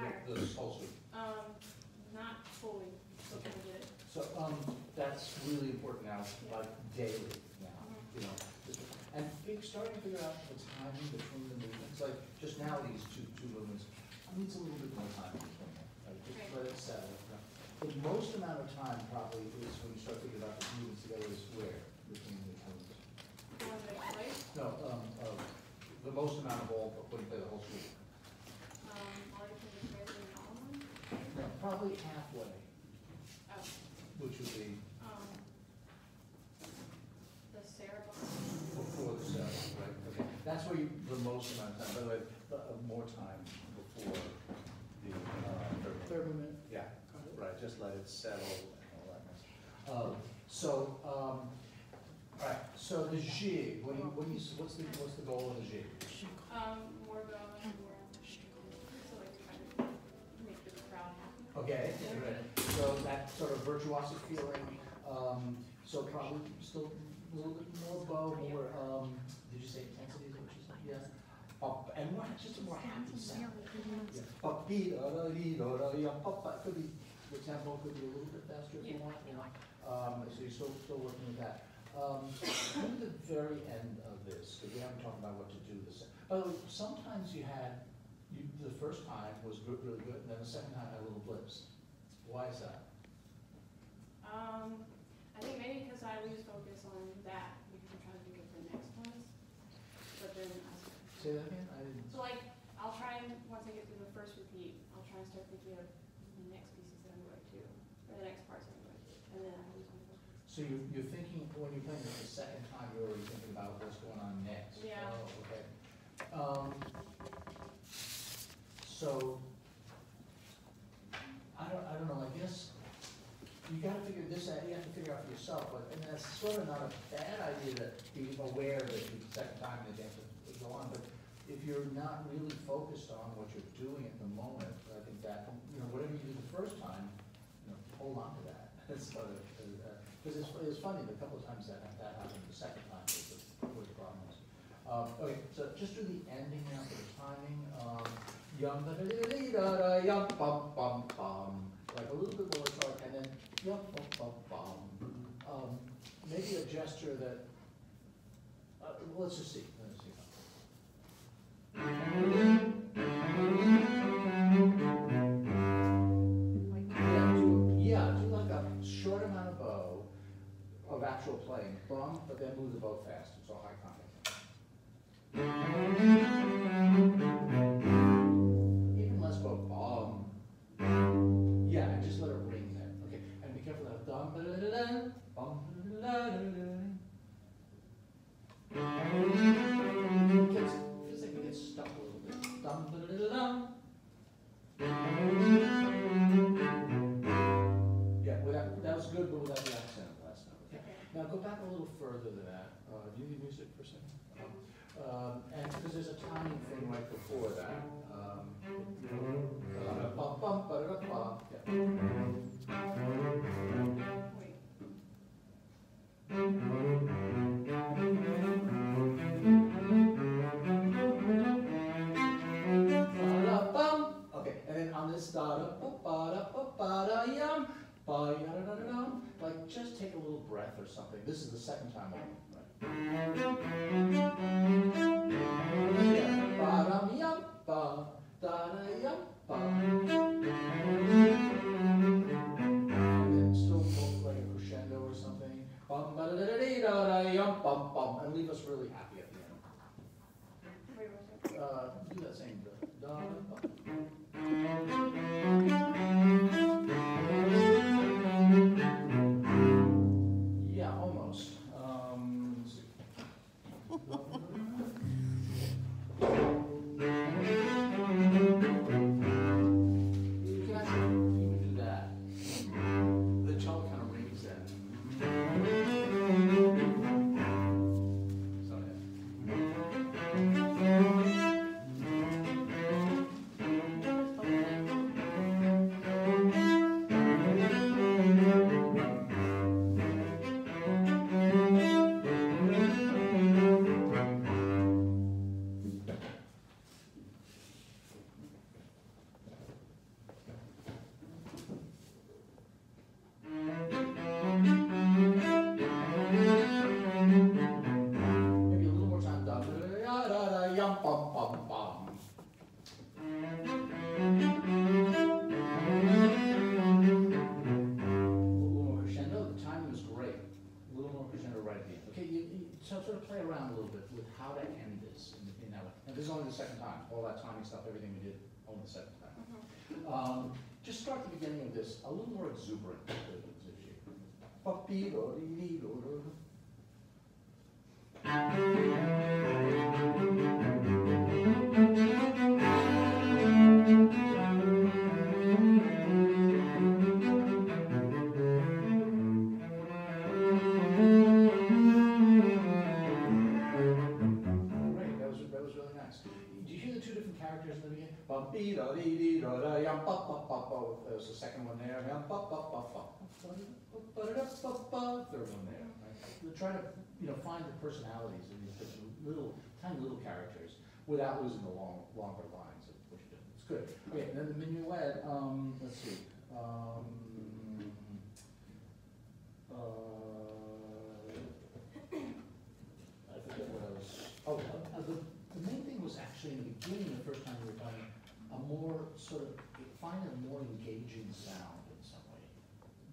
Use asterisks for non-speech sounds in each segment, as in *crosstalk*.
Like the entire, whole suite. um, not fully, still trying to get it. So, um, that's really important now, like daily now, you know. And fig- starting to figure out the timing between the movements, like just now these two, two movements, I needs a little bit more time between them, like just Okay. let it settle. you know. The most amount of time probably is when you start thinking about the movements together is where between the movements. One that I play, No, um, uh, the most amount of all, when you play the whole suite. um, all you can do is in all of them. No, Probably halfway, Oh, which would be um, the Sarabande. before the seven, right? Okay, that's where you, the most amount of time, by the way, the, uh, more time before the, uh, third. Third movement. Yeah, right, just let it settle and all that. kind of. Um, so, um, all right, so the jig, what do you, what do you, what's the, what's the goal of the jig? Um, more going, more, so like kind of make the crowd happy. Okay, right. so that sort of virtuosic feeling, um, so probably still a little bit more bow, more, um, did you say intensity is what you said? Yes. Uh, and more, just a more happy sound. Yeah. Ba- dee da da dee da da ya, pa- pa- Could be, the tempo could be a little bit faster if you want, you know, um, so you're still, still working with that. Um, at the very end of this, because we haven't talked about what to do this, by the way, sometimes you had, you, the first time was good, really good, and then the second time blips. Why is that? Um, I think maybe because I always focus on that because I'm trying to think of the next ones. But then I say that again. I didn't. So like I'll try and once I get through the first repeat, I'll try and start thinking of the next pieces that I'm going to, or the next parts I'm going to, and then I lose my focus. So you, you're thinking when you're playing it the second time, you're already thinking about what's going on next. Yeah. Oh, okay. Um, so that's sort of not a bad idea to be aware that the second time they dance will go on, but if you're not really focused on what you're doing at the moment, I think that, you know, whatever you do the first time, you know, hold on to that. *laughs* That's sort of, because it's, it's funny, the couple of times that, that happened, the second time was the, was the problem. Um, okay, so just do the ending now for the timing, um, yum, da da da da da, yum, bum, bum, bum, like a little bit more chart, and then yum, bum, bum, bum. Um, maybe a gesture that, uh, let's just see, let's see. Yum, time And still like a crescendo or something. Leave us really happy at the end. Wait, what's that? Uh, do that same Ba-dee-do-dee-dee-do-do. Great, Ba. Third one there. Right? Trying to, you know, find the personalities of these different little, tiny little characters without losing the long, longer lines of what you do. It's good. Okay, and then the minuet. Um, let's see. Um, uh, I forget what I was, oh, uh, uh, the, main thing was actually in the beginning, the first time we were playing, a more sort of, find a more engaging sound in some way.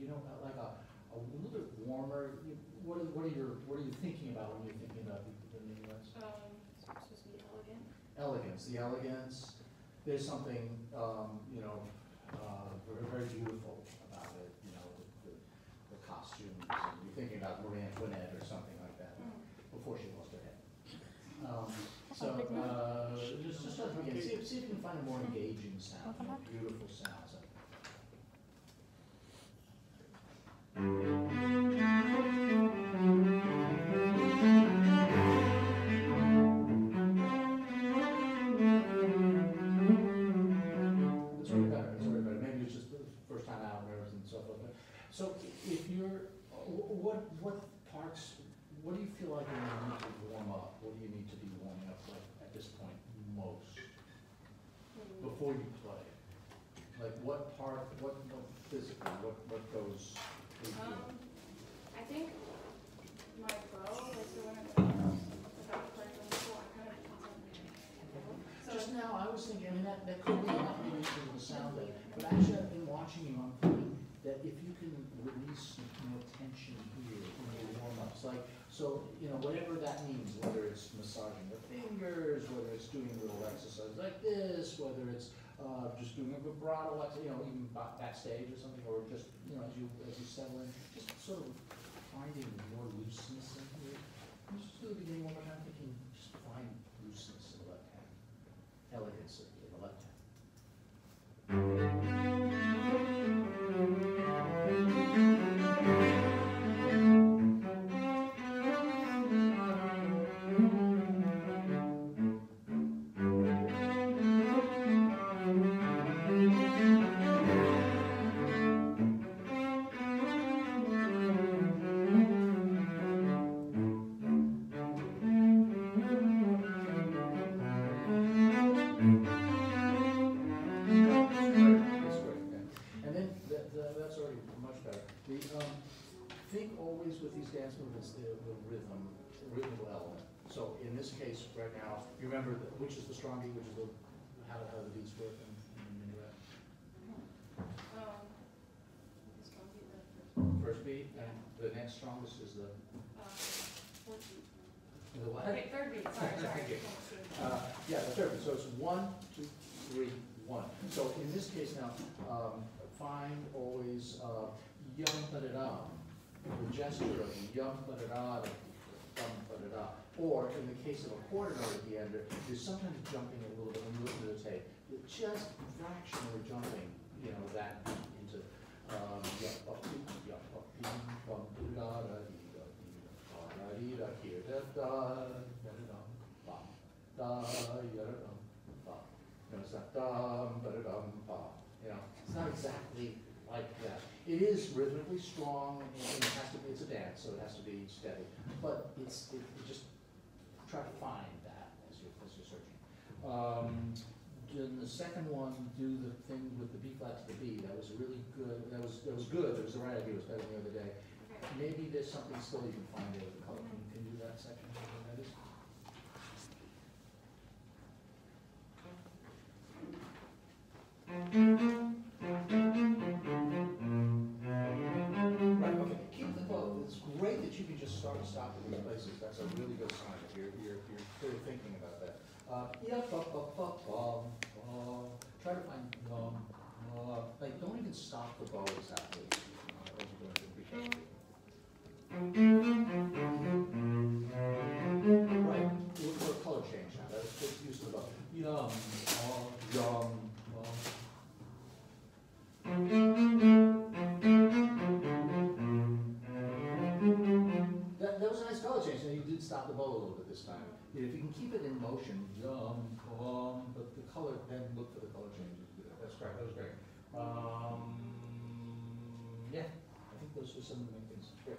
You know, like a, a little bit warmer, what are, what are your, what are you thinking about when you're thinking about the, the minuets? Um, it's supposed to be elegant. Elegance, the elegance, there's something, um, you know, uh, very, very beautiful about it, you know, the, the, the costumes, and you're thinking about Marie Antoinette or something like that before she lost her head. Um, *laughs* so, uh, just, just start again, see, if- see if you can find a more engaging sound, you know, beautiful sounds. before that, that could be not be of the sound of it, but actually I've been watching you, I'm thinking that if you can release more tension here in your warm-ups, like, so, you know, whatever that means, whether it's massaging the fingers, whether it's doing a little exercise like this, whether it's, uh, just doing a vibrato, like, you know, even backstage or something, or just, you know, as you, as you settle in, just sort of finding more looseness is the, beat. the what? Okay, third beat, sorry, *laughs* sorry. Okay. Uh, yeah, the third, so it's one, two, three, one. So in this case now, um, find always, uh, yum ba da dum, the gesture of yum ba da da, dum ba da da. Or in the case of a quarter note at the end, there's sometimes jumping a little bit when you listen to the tape. You're Just fractionally jumping, you know, that It's not exactly like that. It is rhythmically strong, and it has to be. It's a dance, so it has to be steady. But it's it, it just try to find that as you're as you're searching. Um, then the second one, do the thing with the B flat to the B. That was really good. That was that was good. That was the right idea. It was better than the other day. Okay. Maybe there's something still you can find there with the color. Can you can do that section? That is. Right, okay, keep the bow, it's great that you can just start and stop at these places, that's a really good sign, if you're, you're, you're clearly thinking about that. Uh, yeah, bu- bu- bu- bum, bum. Try to find, um, uh, like, don't even stop the bow exactly, uh, If you can keep it in motion, yum, um, but the color, then look for the color changes. That's great, that was great. Um, yeah, I think those are some of the main things. Great.